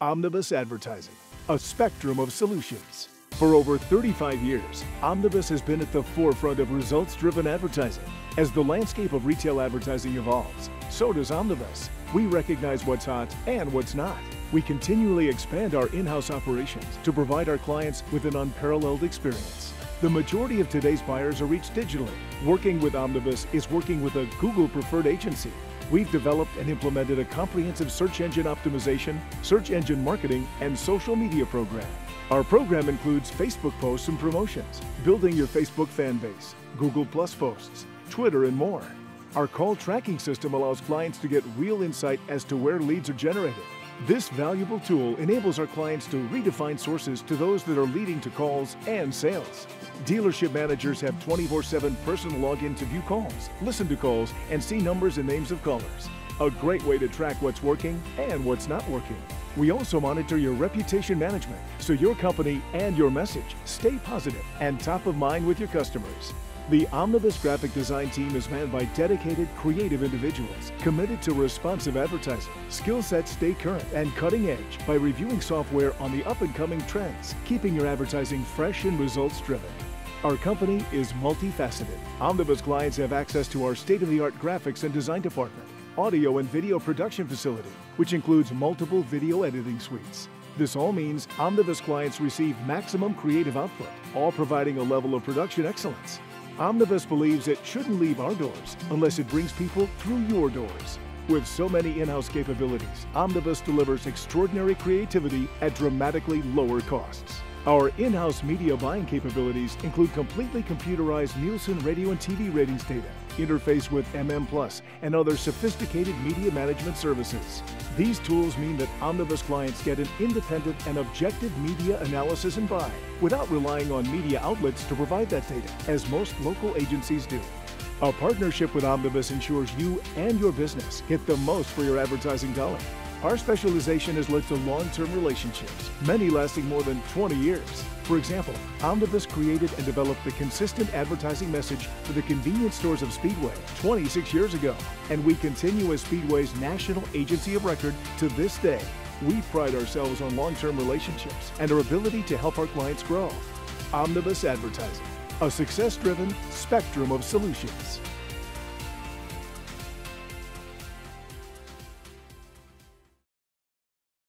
Omnibus Advertising, a spectrum of solutions. For over 35 years, Omnibus has been at the forefront of results driven advertising. As the landscape of retail advertising evolves, so does Omnibus. We recognize what's hot and what's not. We continually expand our in house operations to provide our clients with an unparalleled experience. The majority of today's buyers are reached digitally. Working with Omnibus is working with a Google preferred agency. We've developed and implemented a comprehensive search engine optimization, search engine marketing, and social media program. Our program includes Facebook posts and promotions, building your Facebook fan base, Google Plus posts, Twitter, and more. Our call tracking system allows clients to get real insight as to where leads are generated. This valuable tool enables our clients to redefine sources to those that are leading to calls and sales. Dealership managers have 24 7 personal login to view calls, listen to calls, and see numbers and names of callers. A great way to track what's working and what's not working. We also monitor your reputation management so your company and your message stay positive and top of mind with your customers. The Omnibus graphic design team is manned by dedicated, creative individuals committed to responsive advertising. Skill sets stay current and cutting edge by reviewing software on the up and coming trends, keeping your advertising fresh and results driven. Our company is multifaceted. Omnibus clients have access to our state of the art graphics and design department, audio and video production facility, which includes multiple video editing suites. This all means Omnibus clients receive maximum creative output, all providing a level of production excellence. Omnibus believes it shouldn't leave our doors unless it brings people through your doors. With so many in house capabilities, Omnibus delivers extraordinary creativity at dramatically lower costs. Our in house media buying capabilities include completely computerized Nielsen radio and TV ratings data, interface with MM Plus, and other sophisticated media management services. These tools mean that Omnibus clients get an independent and objective media analysis and buy without relying on media outlets to provide that data, as most local agencies do. A partnership with Omnibus ensures you and your business get the most for your advertising dollar. Our specialization has led to long-term relationships, many lasting more than 20 years. For example, Omnibus created and developed the consistent advertising message for the convenience stores of Speedway 26 years ago, and we continue as Speedway's national agency of record to this day. We pride ourselves on long-term relationships and our ability to help our clients grow. Omnibus Advertising, a success-driven spectrum of solutions.